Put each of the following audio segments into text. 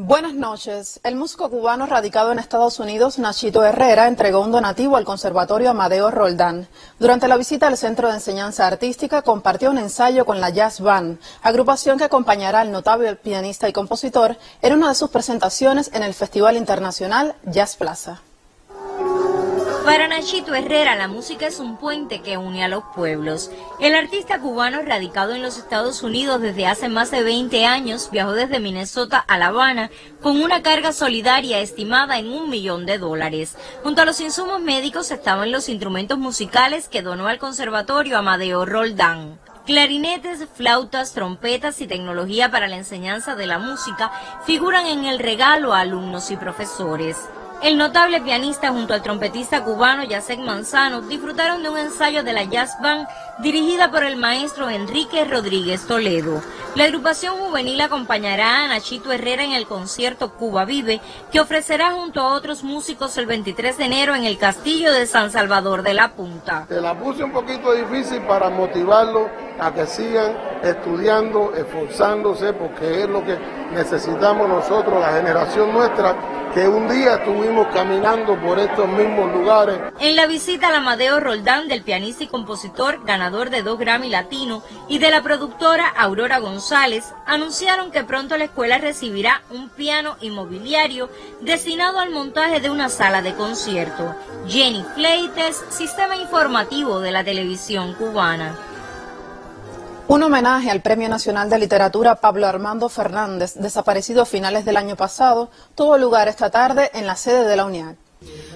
Buenas noches. El músico cubano radicado en Estados Unidos, Nachito Herrera, entregó un donativo al Conservatorio Amadeo Roldán. Durante la visita al Centro de Enseñanza Artística, compartió un ensayo con la Jazz Band, agrupación que acompañará al notable pianista y compositor en una de sus presentaciones en el Festival Internacional Jazz Plaza. Para Nachito Herrera, la música es un puente que une a los pueblos. El artista cubano, radicado en los Estados Unidos desde hace más de 20 años, viajó desde Minnesota a La Habana con una carga solidaria estimada en un millón de dólares. Junto a los insumos médicos estaban los instrumentos musicales que donó al Conservatorio Amadeo Roldán. Clarinetes, flautas, trompetas y tecnología para la enseñanza de la música figuran en el regalo a alumnos y profesores. El notable pianista junto al trompetista cubano Yacek Manzano disfrutaron de un ensayo de la Jazz Band dirigida por el maestro Enrique Rodríguez Toledo. La agrupación juvenil acompañará a Nachito Herrera en el concierto Cuba Vive, que ofrecerá junto a otros músicos el 23 de enero en el Castillo de San Salvador de la Punta. Se la puse un poquito difícil para motivarlo a que sigan estudiando, esforzándose, porque es lo que necesitamos nosotros, la generación nuestra, que un día estuvimos caminando por estos mismos lugares. En la visita al Amadeo Roldán del pianista y compositor, ganador de dos Grammy Latino, y de la productora Aurora González, anunciaron que pronto la escuela recibirá un piano inmobiliario destinado al montaje de una sala de concierto. Jenny Fleites, Sistema Informativo de la Televisión Cubana. Un homenaje al Premio Nacional de Literatura Pablo Armando Fernández, desaparecido a finales del año pasado, tuvo lugar esta tarde en la sede de la UNIAC.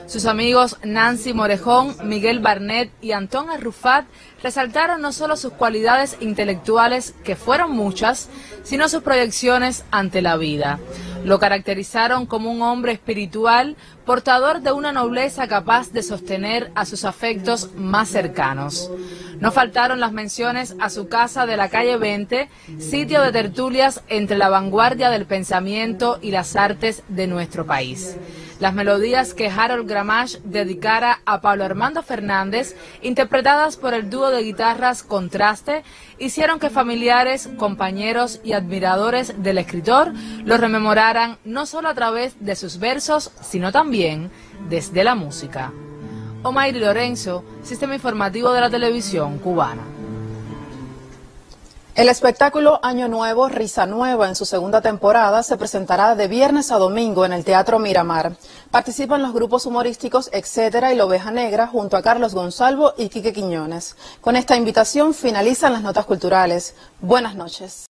Sus amigos Nancy Morejón, Miguel Barnett y Antón Arrufat resaltaron no solo sus cualidades intelectuales, que fueron muchas, sino sus proyecciones ante la vida. Lo caracterizaron como un hombre espiritual, portador de una nobleza capaz de sostener a sus afectos más cercanos. No faltaron las menciones a su casa de la calle 20, sitio de tertulias entre la vanguardia del pensamiento y las artes de nuestro país. Las melodías que Harold Gramash dedicara a Pablo Armando Fernández, interpretadas por el dúo de guitarras Contraste, hicieron que familiares, compañeros y admiradores del escritor lo rememoraran no solo a través de sus versos, sino también desde la música. Omairi Lorenzo, Sistema Informativo de la Televisión Cubana. El espectáculo Año Nuevo, Risa Nueva en su segunda temporada se presentará de viernes a domingo en el Teatro Miramar. Participan los grupos humorísticos Etcétera y La Oveja Negra junto a Carlos Gonzalvo y Quique Quiñones. Con esta invitación finalizan las notas culturales. Buenas noches.